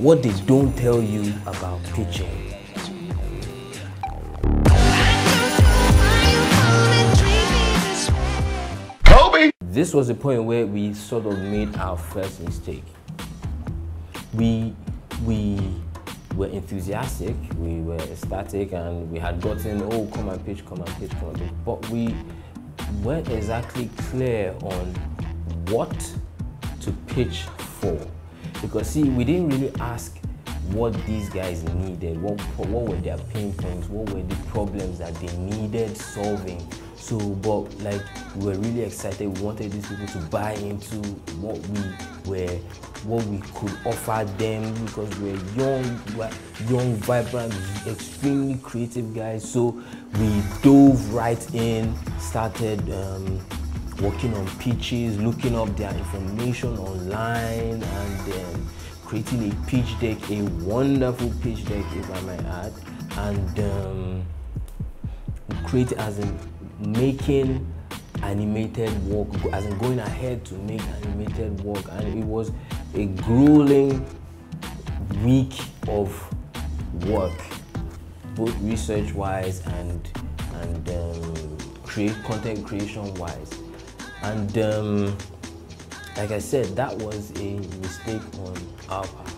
what they don't tell you about pitching. Kobe! This was the point where we sort of made our first mistake. We we were enthusiastic, we were ecstatic, and we had gotten, oh, come and pitch, come and pitch, come and pitch. But we weren't exactly clear on what to pitch for. Because, see, we didn't really ask what these guys needed, what, what were their pain points, what were the problems that they needed solving. So, but like we were really excited. We wanted these people to buy into what we were, what we could offer them because we're young, we were young, vibrant, extremely creative guys. So we dove right in, started um, working on pitches, looking up their information online, and then creating a pitch deck, a wonderful pitch deck, if I might add, and um, create as in making animated work, as in going ahead to make animated work, and it was a grueling week of work, both research-wise and and um, create content creation-wise, and um, like I said, that was a mistake on our part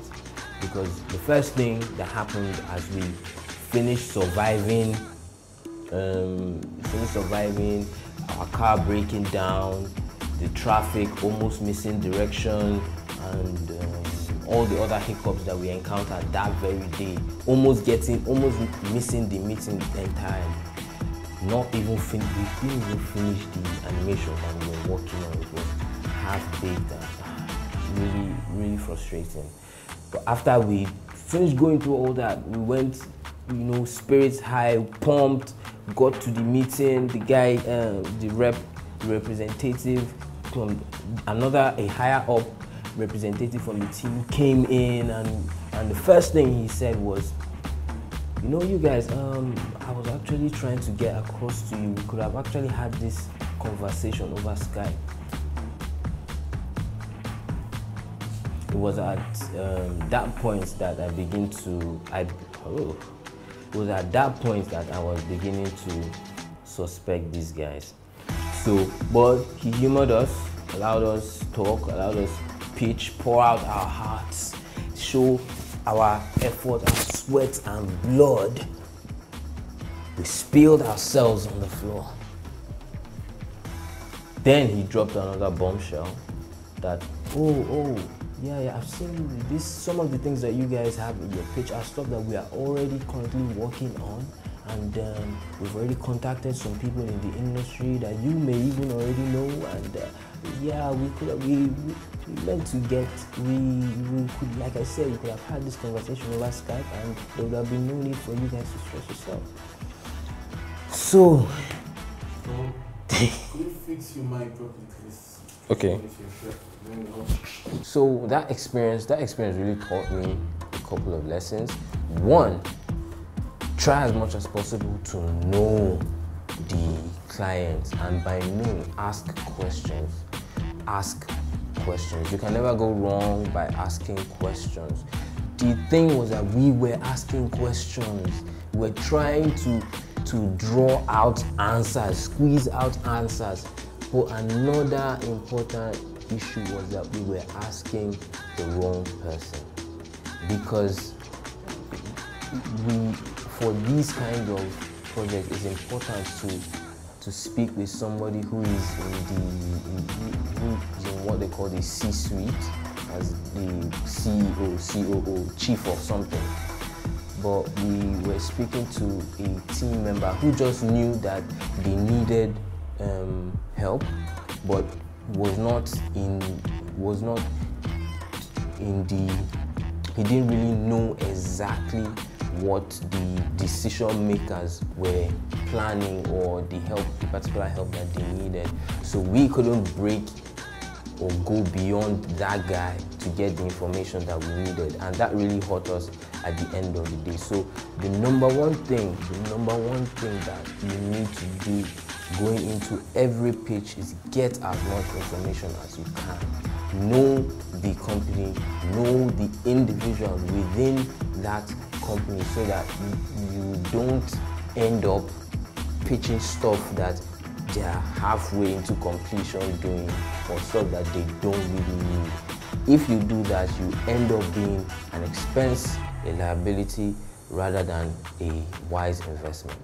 because the first thing that happened as we finished surviving um, finished surviving, our car breaking down, the traffic almost missing direction, and um, all the other hiccups that we encountered that very day, almost getting, almost missing the meeting entirely. Not even fin- we didn't even finish the animation that we were working on. It was half baked and really, really frustrating. But after we finished going through all that, we went, you know, spirits high, pumped, got to the meeting, the guy, uh, the rep, the representative from another, a higher up representative from the team came in and, and the first thing he said was, you know, you guys, um, I was actually trying to get across to you. We could have actually had this conversation over Skype. It was at um, that point that I begin to, I, oh, it was at that point that I was beginning to suspect these guys. So, but he humored us, allowed us talk, allowed us pitch, pour out our hearts, show our effort, our sweat and blood. We spilled ourselves on the floor. Then he dropped another bombshell that, oh, oh, yeah, yeah, I've seen this. Some of the things that you guys have in your pitch are stuff that we are already currently working on, and um, we've already contacted some people in the industry that you may even already know. And uh, yeah, we could we, we we meant to get we we could like I said, we could have had this conversation over Skype, and there would have been no need for you guys to stress yourself. So. Could you fix your mic properly, please? Okay. If you're sure. Then go. So that experience, that experience really taught me a couple of lessons. One, try as much as possible to know the client, and by knowing, ask questions. Ask questions. You can never go wrong by asking questions. The thing was that we were asking questions. We were trying to to draw out answers, squeeze out answers. But another important issue was that we were asking the wrong person because we for these kind of projects it's important to to speak with somebody who is in the who is in what they call the C-suite as the CEO, COO, chief of something. But we were speaking to a team member who just knew that they needed um, help, but was not in was not in the he didn't really know exactly what the decision makers were planning or the help the particular help that they needed. So we couldn't break or go beyond that guy to get the information that we needed. And that really hurt us at the end of the day. So the number one thing the number one thing that you need to do going into every pitch is get as much information as you can. Know the company, know the individuals within that company so that you don't end up pitching stuff that they are halfway into completion doing or stuff that they don't really need. If you do that, you end up being an expense, a liability, rather than a wise investment.